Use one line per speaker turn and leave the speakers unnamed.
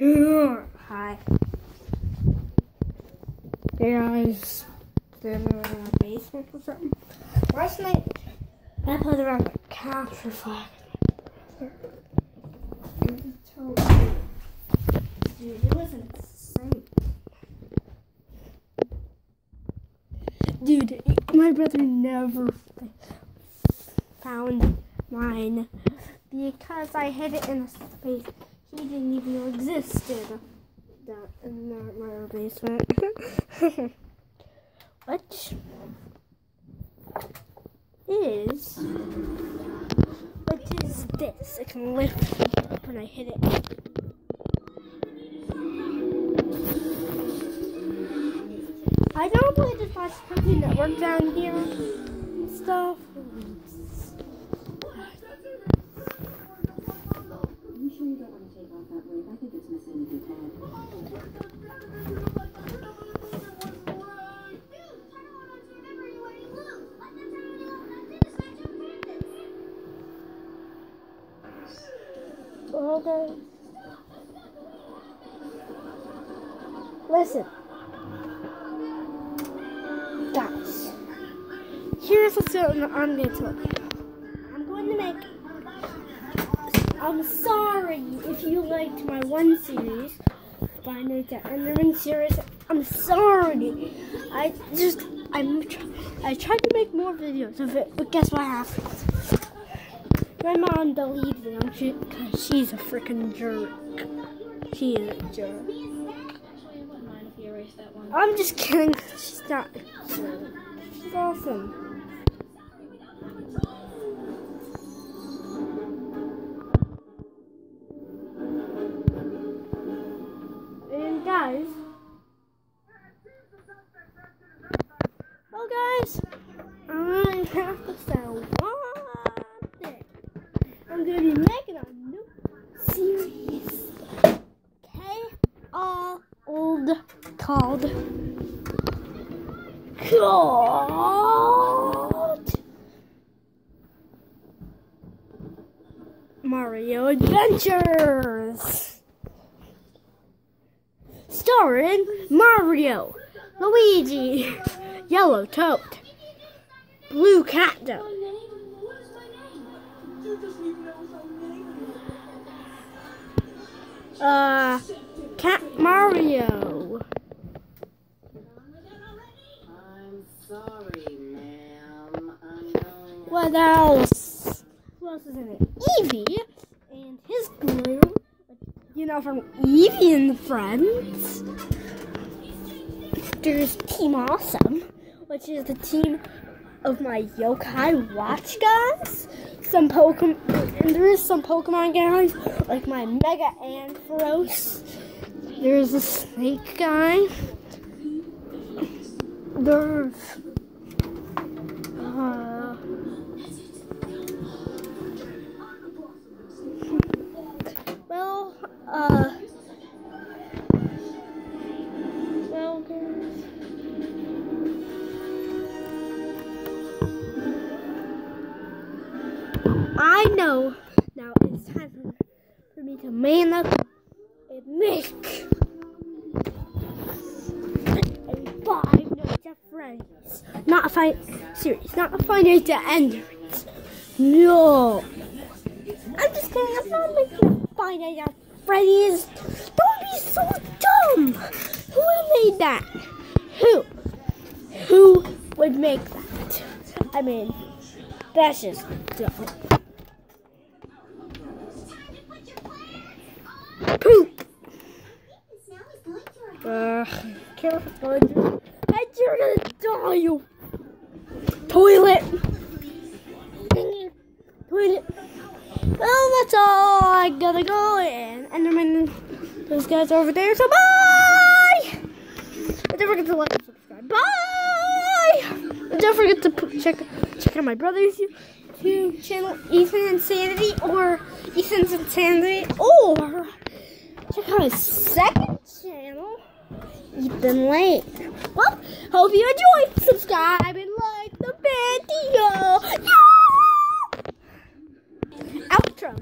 Hi. Hey guys. Standing in my basement or something. Last night, I played around the couch for five. Dude, it was insane. Dude, my brother never found mine because I hid it in the space he didn't even know existed. That in the, my basement. what is what is this? It can lift up when I hit it. I don't play this watch Cartoon Network down here and stuff. Okay. Listen. Guys. Here's on I'm going to tell. I'm going to make. I'm sorry if you liked my one series, Five Nights at Enderman series. I'm sorry. I just. I'm. I tried to make more videos of it, but guess what happened? My mom deleted them she, she's a freaking jerk. She is a jerk. I'm just kidding. She's not. She's awesome. And guys. Oh guys, I have to say one thing. I'm gonna be making a new series. K R old called called Mario Adventures. Starring Mario, Luigi, Yellow Toad, Blue Cactus, uh, Cat Mario.
I'm sorry, ma'am. I'm going.
What else? Who else is in it? Evie and his crew. You know from Evie and the Friends. There's Team Awesome, which is the team of my yokai watch guys. Some Pokemon, and there is some Pokemon guys like my Mega Ampharos. There's a Snake guy. There's I know now it's time for, for me to man up and make a five nights at Freddy's. Not a five series, not a five nights at Ender's. No. I'm just kidding. I'm not making a five nights at Freddy's. Don't be so dumb. Who would made that? Who? Who would make that? I mean, that's just dumb. Poop. Uh, careful. I you're gonna die, you toilet. Toilet. Well, that's all. I gotta go in. Enderman, those guys over there. So bye. And don't forget to like and subscribe. Bye. And don't forget to check check out my brother's YouTube channel, Ethan Insanity, or Ethan's Insanity, or check out his second channel, Ethan Lane. Well, hope you enjoyed. Subscribe and like the video. Yeah! Outro.